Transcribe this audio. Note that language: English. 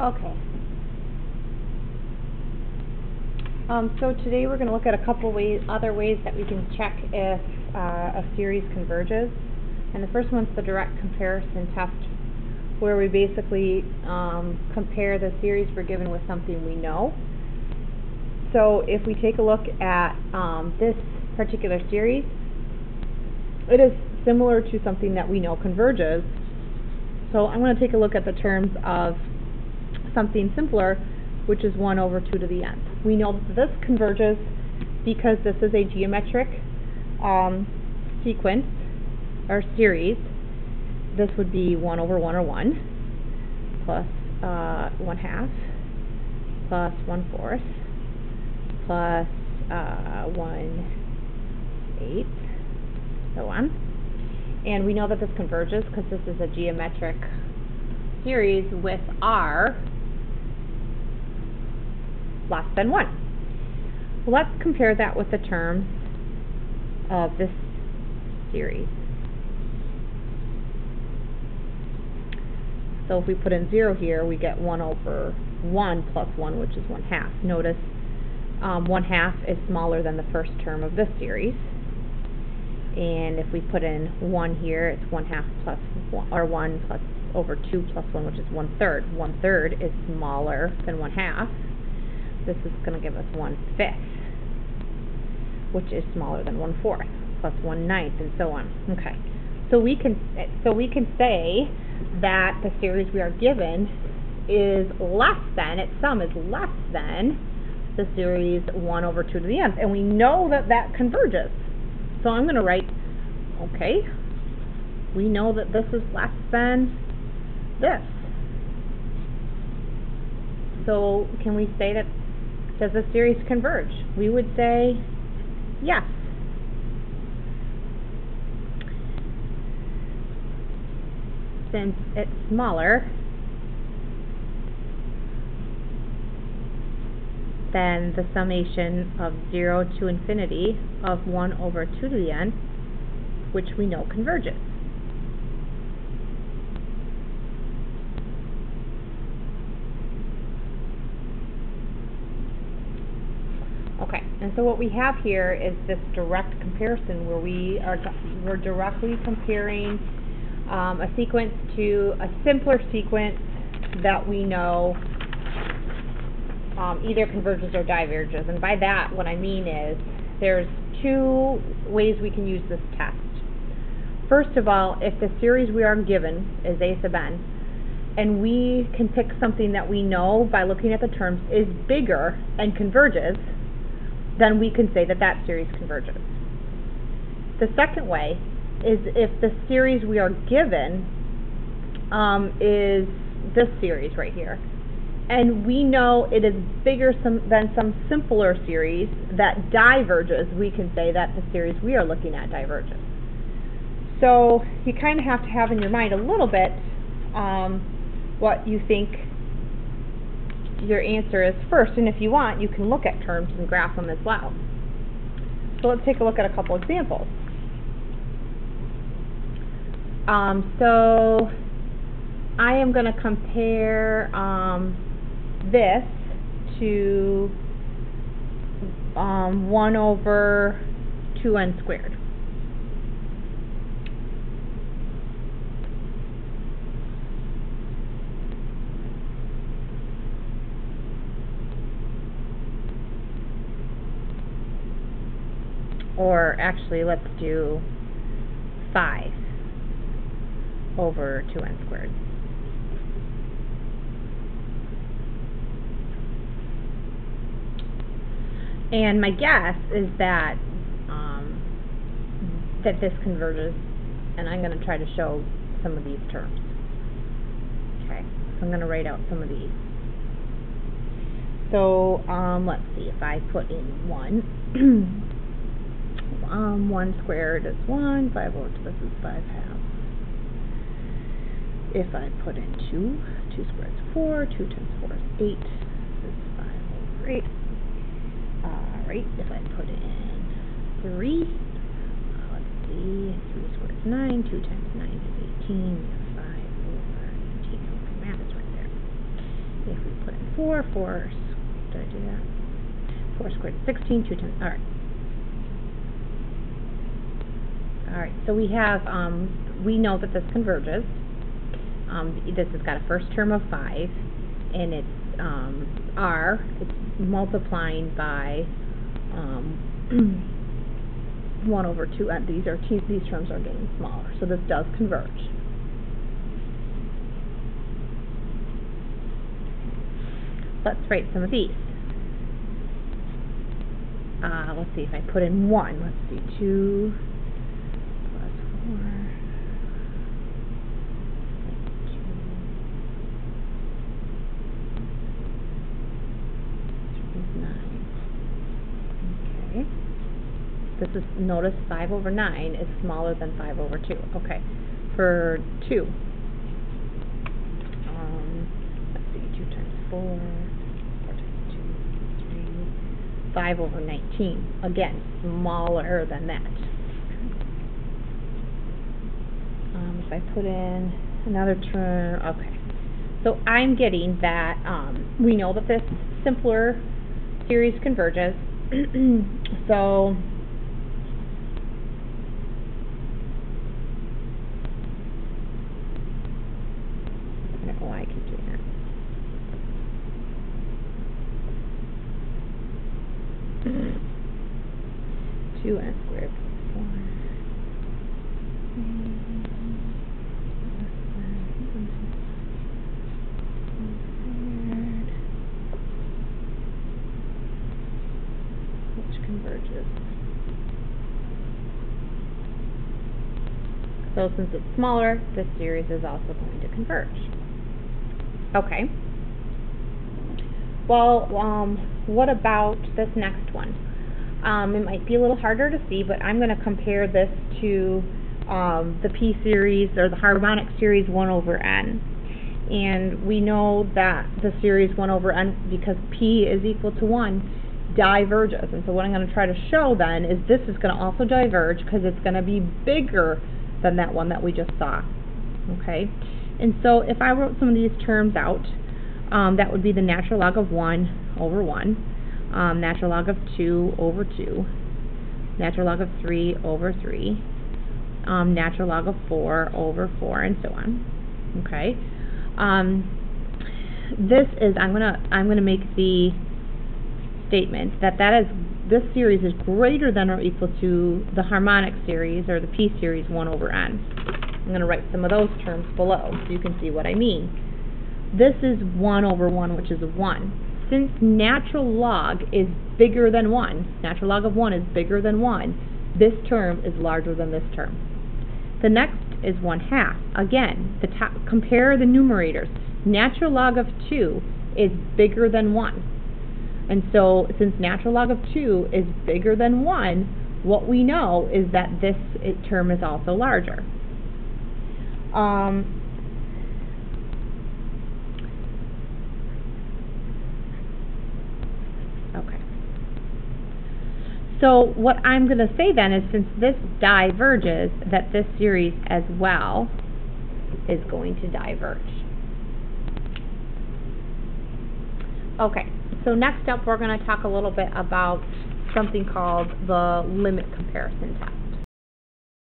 Okay. Um, so today we're going to look at a couple ways, other ways that we can check if uh, a series converges. And the first one's the direct comparison test, where we basically um, compare the series we're given with something we know. So if we take a look at um, this particular series, it is similar to something that we know converges. So I'm going to take a look at the terms of something simpler, which is 1 over 2 to the nth. We know that this converges because this is a geometric um, sequence or series. This would be 1 over 1 or 1 plus uh, 1 half plus 1 fourth plus uh, 1 eighth, so on. And we know that this converges because this is a geometric series with r less than 1. Let's compare that with the terms of this series. So if we put in 0 here, we get 1 over 1 plus 1, which is 1 half. Notice um, 1 half is smaller than the first term of this series. And if we put in 1 here, it's 1 half plus 1, or 1 plus over 2 plus 1, which is 1 third. 1 third is smaller than 1 half this is going to give us 1 fifth, which is smaller than 1 fourth, plus 1 ninth, and so on. Okay, so we can so we can say that the series we are given is less than, its sum is less than the series 1 over 2 to the nth, and we know that that converges. So I'm going to write, okay, we know that this is less than this. So can we say that does the series converge? We would say yes. Since it's smaller than the summation of 0 to infinity of 1 over 2 to the n, which we know converges. And so what we have here is this direct comparison where we are we're directly comparing um, a sequence to a simpler sequence that we know um, either converges or diverges. And by that, what I mean is there's two ways we can use this test. First of all, if the series we are given is a sub n, and we can pick something that we know by looking at the terms is bigger and converges, then we can say that that series converges. The second way is if the series we are given um, is this series right here, and we know it is bigger some, than some simpler series that diverges, we can say that the series we are looking at diverges. So you kind of have to have in your mind a little bit um, what you think your answer is first, and if you want, you can look at terms and graph them as well. So let's take a look at a couple examples. Um, so I am going to compare um, this to um, 1 over 2n squared. Or actually let's do 5 over 2n squared. And my guess is that um, that this converges, and I'm going to try to show some of these terms. Okay, so I'm going to write out some of these. So um, let's see, if I put in 1, um, 1 squared is 1, 5 over 2, this is 5 halves. If I put in 2, 2 squared is 4, 2 times 4 is 8, this is 5 over 8. Alright, if I put in 3, uh, let's see, 3 squared is 9, 2 times 9 is 18, 5 over 18, okay, math is right there. 4, 4, s- did I do that? 4 squared, 16, 2 times, all right. All right, so we have, um, we know that this converges. Um, this has got a first term of 5, and it's, um, r, it's multiplying by, um, 1 over 2, and these are, these terms are getting smaller, so this does converge. Let's write some of these. Uh, let's see, if I put in 1, let's see, 2 plus 4, Okay. This is, notice 5 over 9 is smaller than 5 over 2. Okay. For 2, um, let's see, 2 times 4, 4 times 2, 3, 5 over 19. Again, smaller than that. Um, if I put in another term, okay. So I'm getting that, um, we know that this simpler series converges. so, I don't know why I keep doing that. Two n squared plus four. Squared, Which converges. So since it's smaller, this series is also going to converge. Okay. Well, um, what about this next one? Um, it might be a little harder to see, but I'm going to compare this to um, the P series or the harmonic series 1 over n. And we know that the series 1 over n, because P is equal to 1, diverges. And so what I'm going to try to show then is this is going to also diverge because it's going to be bigger than that one that we just saw. Okay? And so if I wrote some of these terms out, um, that would be the natural log of 1 over 1, um, natural log of 2 over 2, natural log of 3 over 3, um, natural log of 4 over 4, and so on. Okay? Um, this is, I'm gonna, I'm gonna make the statement that that is, this series is greater than or equal to the harmonic series, or the P series 1 over n. I'm gonna write some of those terms below, so you can see what I mean. This is 1 over 1, which is a 1. Since natural log is bigger than 1, natural log of 1 is bigger than 1, this term is larger than this term. The next is 1 half. Again, the top, compare the numerators. Natural log of 2 is bigger than 1. And so, since natural log of 2 is bigger than 1, what we know is that this term is also larger. Um, okay. So what I'm going to say then is since this diverges, that this series as well is going to diverge. Okay, so next up we're going to talk a little bit about something called the limit comparison test.